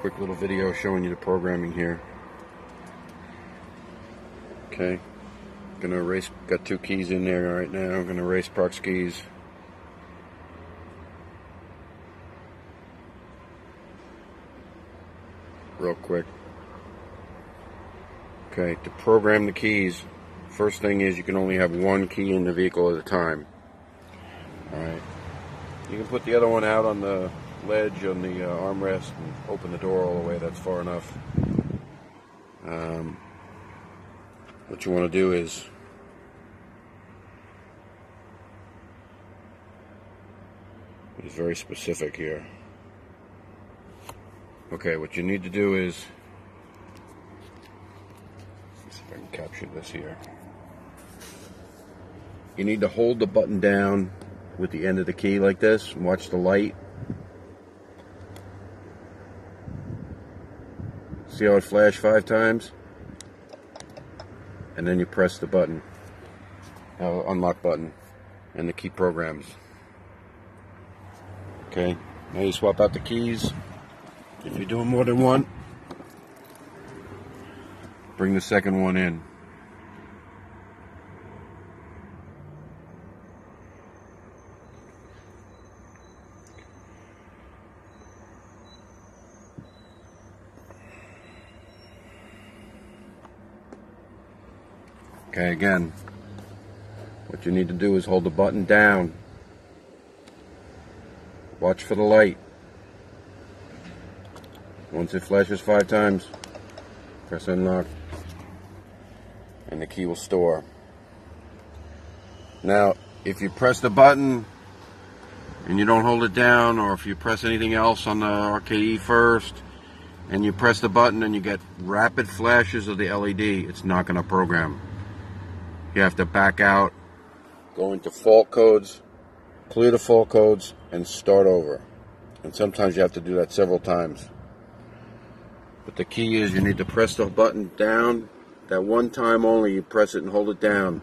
quick little video showing you the programming here. Okay, gonna erase, got two keys in there right now. I'm gonna erase Prox keys. Real quick. Okay, to program the keys, first thing is you can only have one key in the vehicle at a time. Alright. You can put the other one out on the ledge on the uh, armrest and open the door all the way. That's far enough. Um, what you want to do is it's very specific here. Okay, what you need to do is see if I can capture this here. You need to hold the button down with the end of the key like this. Watch the light. See how it flashed five times? And then you press the button, uh, unlock button, and the key programs. Okay, now you swap out the keys. If you're doing more than one, bring the second one in. Okay, again, what you need to do is hold the button down. Watch for the light. Once it flashes five times, press unlock, and the key will store. Now, if you press the button and you don't hold it down, or if you press anything else on the RKE first, and you press the button and you get rapid flashes of the LED, it's not going to program. You have to back out, go into fault codes, clear the fault codes, and start over. And sometimes you have to do that several times. But the key is you need to press the button down. That one time only, you press it and hold it down.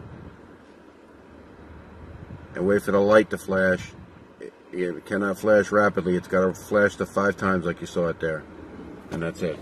And wait for the light to flash. It cannot flash rapidly. It's got to flash the five times like you saw it there. And that's it.